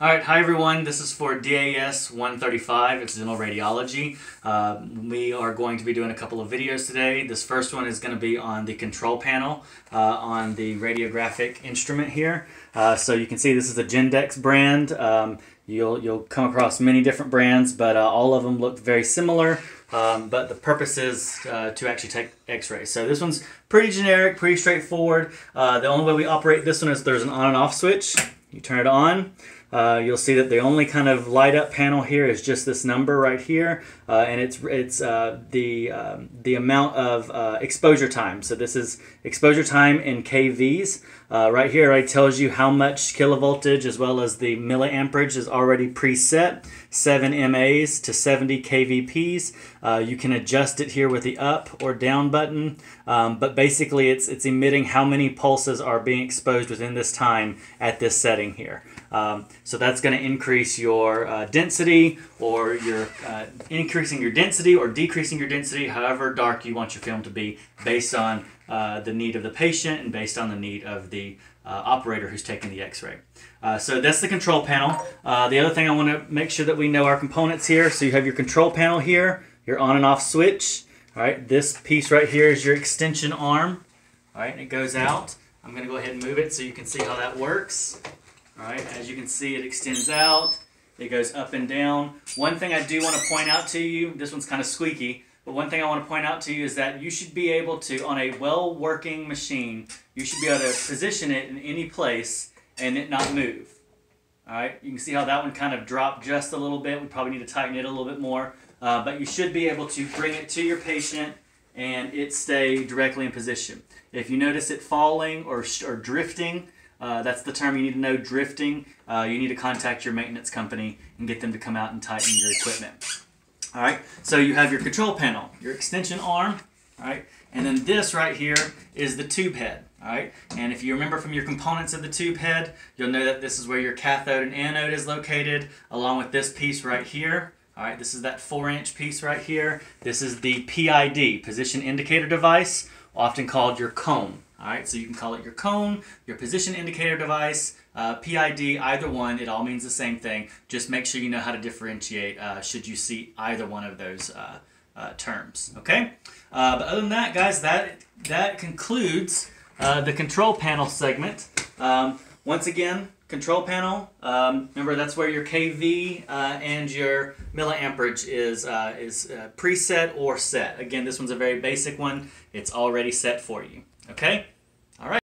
All right, hi everyone. This is for DAS 135. It's dental radiology. Uh, we are going to be doing a couple of videos today. This first one is going to be on the control panel uh, on the radiographic instrument here. Uh, so you can see this is a Gendex brand. Um, you'll you'll come across many different brands, but uh, all of them look very similar. Um, but the purpose is uh, to actually take X-rays. So this one's pretty generic, pretty straightforward. Uh, the only way we operate this one is there's an on and off switch. You turn it on. Uh, you'll see that the only kind of light up panel here is just this number right here, uh, and it's it's uh, the um, the amount of uh, exposure time. So this is exposure time in kVs. Uh, right here, it tells you how much kilovoltage as well as the milliamperage is already preset. 7 MAs to 70 kVps. Uh, you can adjust it here with the up or down button, um, but basically it's it's emitting how many pulses are being exposed within this time at this setting here. Um, so that's going to increase your uh, density or your uh, increasing your density or decreasing your density, however dark you want your film to be, based on uh, the need of the patient and based on the need of the uh, operator who's taking the X-ray. Uh, so that's the control panel. Uh, the other thing I want to make sure that we know our components here. So you have your control panel here, your on and off switch. All right, this piece right here is your extension arm. All right, and it goes out. I'm going to go ahead and move it so you can see how that works. All right, as you can see, it extends out. It goes up and down. One thing I do want to point out to you, this one's kind of squeaky, but one thing I want to point out to you is that you should be able to, on a well-working machine, you should be able to position it in any place and it not move. All right, you can see how that one kind of dropped just a little bit. We probably need to tighten it a little bit more, uh, but you should be able to bring it to your patient and it stay directly in position. If you notice it falling or, or drifting, uh, that's the term you need to know, drifting. Uh, you need to contact your maintenance company and get them to come out and tighten your equipment. All right, so you have your control panel, your extension arm, all right, and then this right here is the tube head. All right, and if you remember from your components of the tube head, you'll know that this is where your cathode and anode is located, along with this piece right here. All right, this is that four inch piece right here. This is the PID, position indicator device, often called your cone. All right, so you can call it your cone, your position indicator device, uh, PID, either one, it all means the same thing. Just make sure you know how to differentiate uh, should you see either one of those uh, uh terms, okay? Uh, but other than that, guys, that, that concludes uh, the control panel segment. Um, once again, control panel, um, remember that's where your KV and your milliamperage is, is preset or set. Again, this one's a very basic one. It's already set for you, okay? All right.